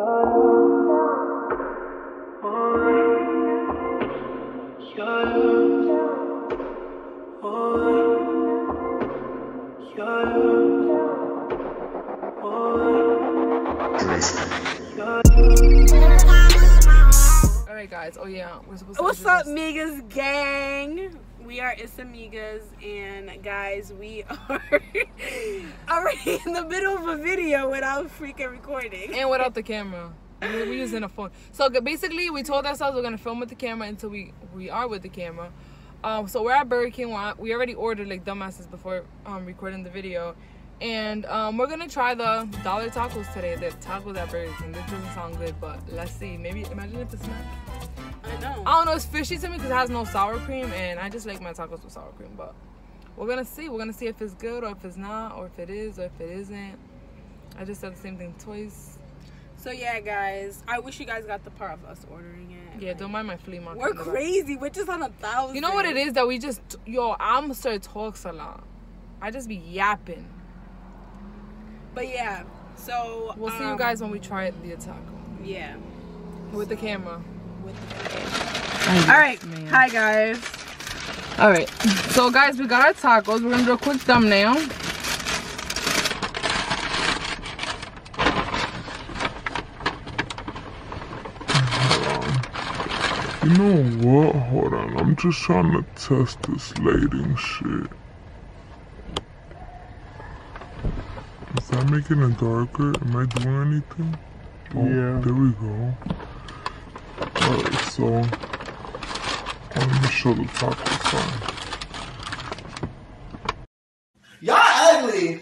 Shalom. Alright guys, oh yeah, we're supposed to What's up, Migas gang? We are Issa Migas, and guys, we are already in the middle of a video without freaking recording. and without the camera. We- We're using a phone. So basically, we told ourselves we're gonna film with the camera until we we are with the camera. Um, so we're at Burger King. We already ordered like dumbasses before um, recording the video, and um, we're gonna try the dollar tacos today. The tacos at Burger King. This doesn't sound good, but let's see. Maybe imagine if it's not. I know. I don't know. It's fishy to me because it has no sour cream, and I just like my tacos with sour cream. But we're gonna see. We're gonna see if it's good or if it's not, or if it is or if it isn't. I just said the same thing twice. So yeah, guys, I wish you guys got the part of us ordering it. Yeah, don't mind my flea market. We're in the back. crazy. We're just on a thousand. You know what it is that we just yo, I'm sir talks a lot. I just be yapping. But yeah, so We'll see you um, guys when we try the taco Yeah. with the camera. With the- All right. Hi guys. All right. So guys, we got our tacos. We're gonna do a quick thumbnail. You know what? Hold on. I'm just trying to test this lighting shit. Is that making it darker? Am I doing anything? Oh, Yeah. There we go. Alright, so let me show the taco sign. Y'all ugly.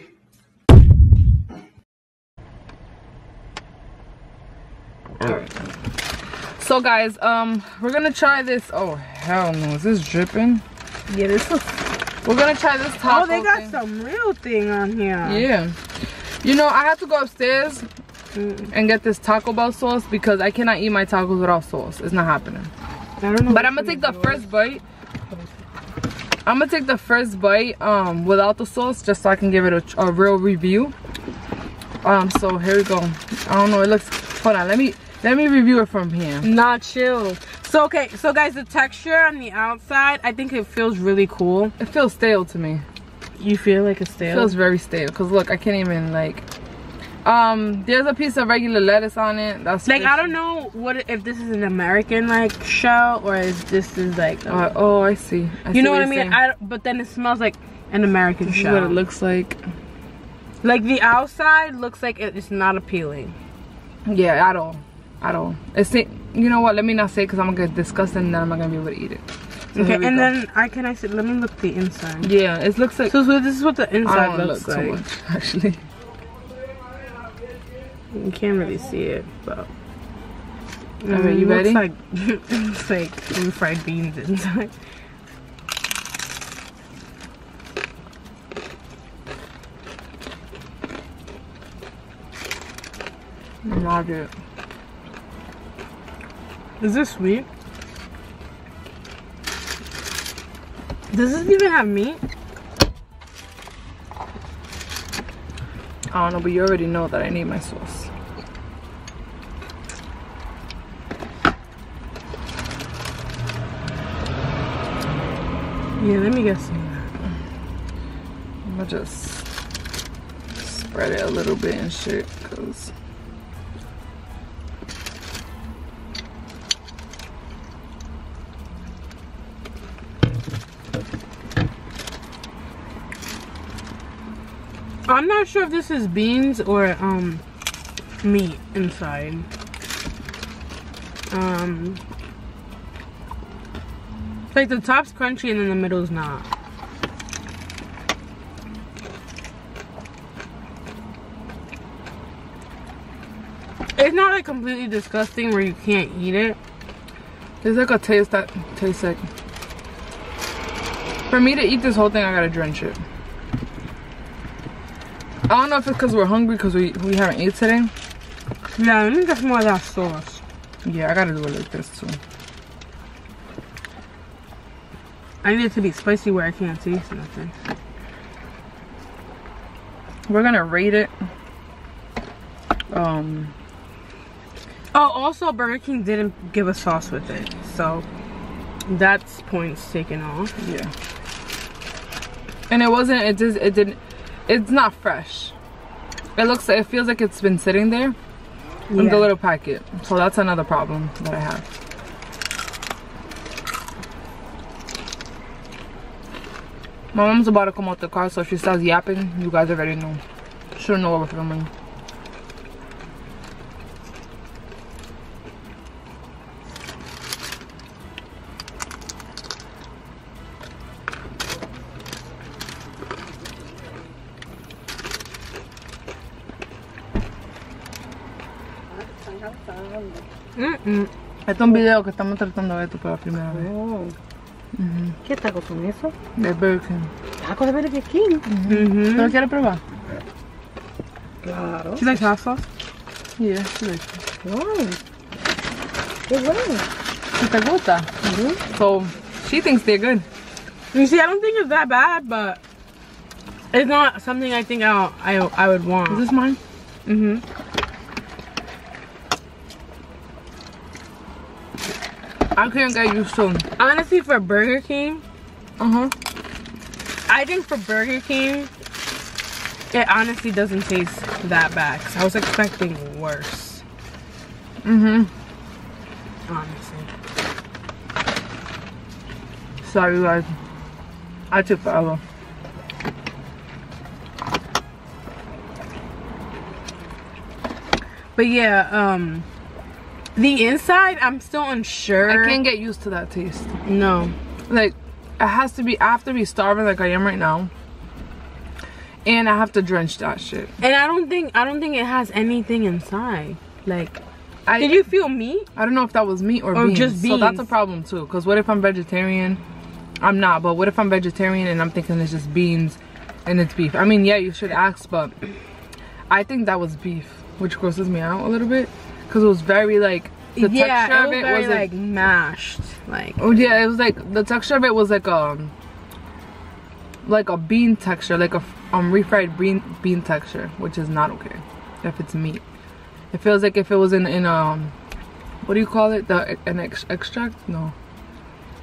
Alright. So guys, um, we're gonna try this. Oh hell no, is this dripping? Yeah, this was. We're gonna try this taco. Oh, they got thing. some real thing on here. Yeah. You know, I have to go upstairs and get this Taco Bell sauce because I cannot eat my tacos without sauce. It's not happening. I don't know. But I'm gonna take the first bite. I'm gonna take the first bite um without the sauce just so I can give it a, a real review. Um, so here we go. I don't know. It looks. Hold on. Let me let me review it from here. Not chill. So okay, so guys, the texture on the outside, I think it feels really cool. It feels stale to me. You feel like it's stale? It stale. feels very stale. Cause look, I can't even like. Um, there's a piece of regular lettuce on it. That's like I don't know what if this is an American like shell or if this is like a- Uh, oh, I see. I you see know what I mean. saying. I, but then it smells like an American This is shell. what it looks like. Like the outside looks like it's not appealing. Yeah, at all. At all. It's you know what? Let me not say because I'm gonna get disgusted and then I'm not gonna be able to eat it. Okay, and then I can I say let me look the inside. yeah, it looks like So, so this is what the inside looks look like. much actually. You can't really see it, but. Okay, you Mm, ready? Looks like looks like refried beans inside. Not it. Is this sweet? Does this even have meat? I don't know, but you already know that I need my sauce. Yeah, let me get some. I'm gonna just spread it a little bit and shit, cause I'm not sure if this is beans or um meat inside. Um, like the top's crunchy and then the middle's not. It's not like completely disgusting where you can't eat it. there's like a taste that tastes like. For me to eat this whole thing, I gotta drench it. I don't know if it's because we're hungry because we we haven't eaten today. Yeah, let me get more of that sauce. Yeah, I gotta do it like this too. I need it to be spicy where I can't taste nothing. We're gonna rate it. Um, Oh, also Burger King didn't give a sauce with it, so that's points taken off. Yeah. And it wasn't. It just. It didn't. It's not fresh. It looks. like, It feels like it's been sitting there in the little packet. So that's another problem that I have. My mom's about to come out the car, so if she starts yapping, you guys already know. She'll know what we're filming. Mm-mm. Este es un video que estamos tratando de esto por la primera vez. Oh. ¿Qué taco con eso? De Burger King. Taco de Burger King. Mhm. ¿Pero quieres probar? Claro. She likes hot sauce? Yeah, she likes it. Oh. Qué bueno. Si te gusta. So, she thinks they're good. You see, I don't think it's that bad, but it's not something I think I'll, I I would want. Is this mine? Mm-hmm. I can't get used to. Honestly, for Burger King, Uh huh. I think for Burger King, it honestly doesn't taste that bad. 'cause I was expecting worse, Mhm. honestly. Sorry, guys. I took forever. But yeah, um, the inside, I'm still unsure. I can't get used to that taste. No. Like, it has to be. I have to be starving like I am right now. And I have to drench that shit. And I don't think I don't think it has anything inside. Like, I, did you feel meat? I don't know if that was meat or, Or beans. just So that's a problem too. Cause what if I'm vegetarian? I'm not. But what if I'm vegetarian and I'm thinking it's just beans and it's beef? I mean, yeah, you should ask, but I think that was beef, which grosses me out a little bit. Cause it was very like the yeah, texture of it very was like mashed. Like, Oh yeah, it was like the texture of it was like um like a bean texture, like a um refried bean bean texture, which is not okay if it's meat. It feels like if it was in in um what do you call it? The an ex- extract? No.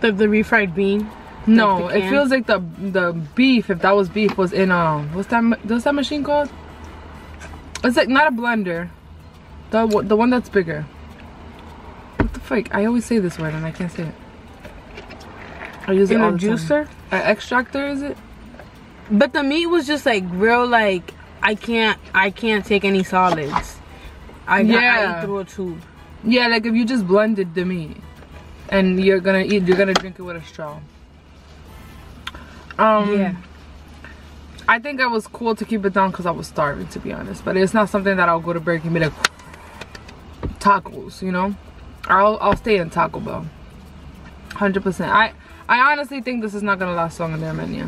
the the refried bean. No, it feels like the the beef if that was beef was in um what's that what's that machine called? It's like not a blender. The one- the one that's bigger. What the fuck? I always say this word and I can't say it. I use it In a all juicer. An extractor is it? But the meat was just like real like I can't I can't take any solids. I got I Yeah. eat through a tube. Yeah, like if you just blended the meat and you're gonna eat, you're gonna drink it with a straw. Um, Yeah. I think I was cool to keep it down because I was starving, to be honest. But it's not something that I'll go to Burger King and be like tacos, you know. I'll I'll stay in Taco Bell, hundred percent. I I honestly think this is not gonna last long on their menu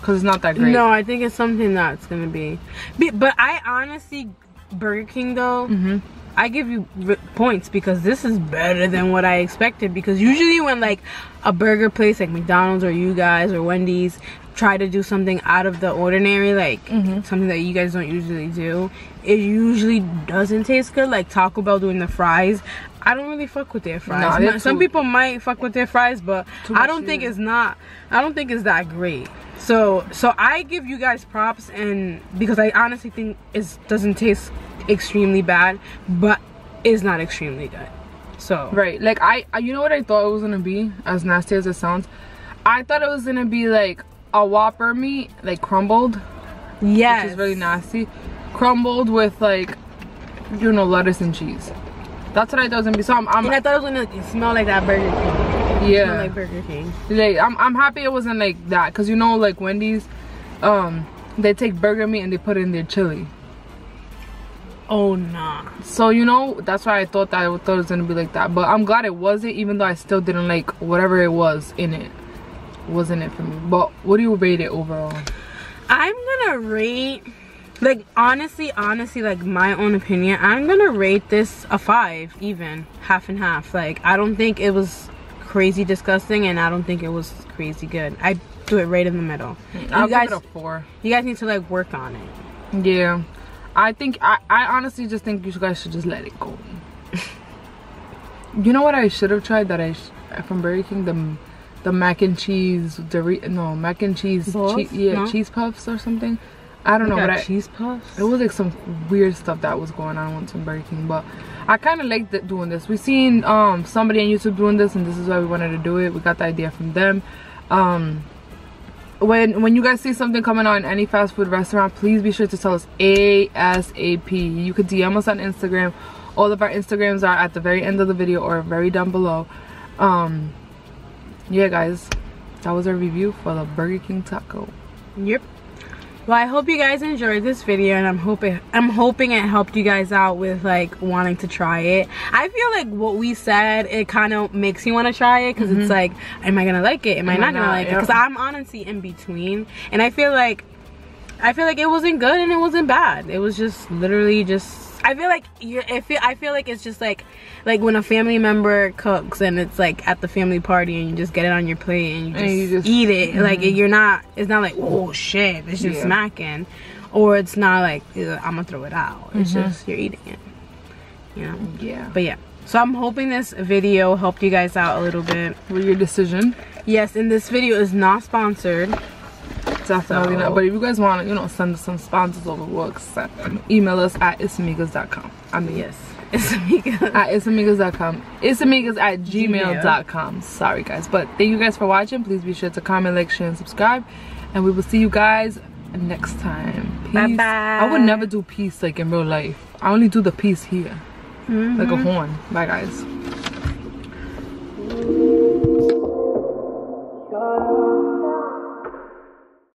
because it's not that great. No, I think it's something that's gonna be. be but I honestly, Burger King though, Mhm. I give you points because this is better than what I expected. Because usually when like a burger place like McDonald's or you guys or Wendy's try to do something out of the ordinary, like mm-hmm. something that you guys don't usually do, it usually doesn't taste good. Like Taco Bell doing the fries. I don't really fuck with their fries. They're Some too- people might fuck with their fries, but I don't think it's not. I don't think it's that great. So so I give you guys props and because I honestly think it doesn't taste extremely bad, but it's not extremely good. So Right. Like I, I you know what I thought it was gonna be, as nasty as it sounds? I thought it was gonna be like a Whopper meat, like crumbled, yes, which is really nasty. Crumbled with like you know, lettuce and cheese. That's what I thought it was gonna be. So I'm, I'm And I thought it was gonna smell like that Burger King. yeah. Smell like Burger King. like I'm, I'm happy it wasn't like that because you know like wendy's um they take burger meat and they put it in their chili Oh nah. so you know that's why i thought that i thought it was gonna be like that but i'm glad it wasn't even though i still didn't like whatever it was in it wasn't it for me but what do you rate it overall I'm gonna rate like honestly, honestly, like my own opinion, I'm gonna rate this a five, even half and half. Like I don't think it was crazy disgusting, and I don't think it was crazy good. I do it right in the middle. Mm, i'll you guys, give it a four you guys need to like work on it. yeah i think i i honestly just think you guys should just let it go You know what I should have tried that I sh- from Burger King the the mac and cheese Dor- no mac and cheese che- yeah No? cheese puffs or something. I don't know, Got but cheese puffs. it was like some weird stuff that was going on with some Burger King, but I kind of liked it doing this. We seen um somebody on YouTube doing this, and this is why we wanted to do it. We got the idea from them. Um, when when you guys see something coming on any fast food restaurant, please be sure to tell us ASAP. You could DM us on Instagram. All of our Instagrams are at the very end of the video or very down below. Um, yeah, guys, that was our review for the Burger King taco. Yep. Well, I hope you guys enjoyed this video, and I'm hoping I'm hoping it helped you guys out with like wanting to try it. I feel like what we said it kind of makes you want to try it because it's mm-hmm. like, am I gonna like it? Am I Am I not gonna not? like it? Because I'm honestly in between, and I feel like I feel like it wasn't good and it wasn't bad. It was just literally just. I feel like you're. I feel. I feel like it's just like, like when a family member cooks and it's like at the family party and you just get it on your plate and you just, And you just- eat it. Mm-hmm. Like you're not. It's not like oh shit. It's just Yeah. smacking, or it's not like I'm gonna throw it out. It's mm-hmm. just you're eating it. You know. Yeah. But yeah. So I'm hoping this video helped you guys out a little bit. With your decision. Yes, and this video is not sponsored. Definitely So- not. But if you guys want to, you know, send us some sponsors over, we'll accept them. Email us at IssaMigas.com. I mean, Yes. It's Amika. at IssaMigas.com. IssaMigas at gmail.com. Sorry, guys. But thank you guys for watching. Please be sure to comment, like, share, and subscribe. And we will see you guys next time. Peace. Bye-bye. I would never do peace like in real life. I only do the peace here. Like a mm-hmm. horn. Bye, guys.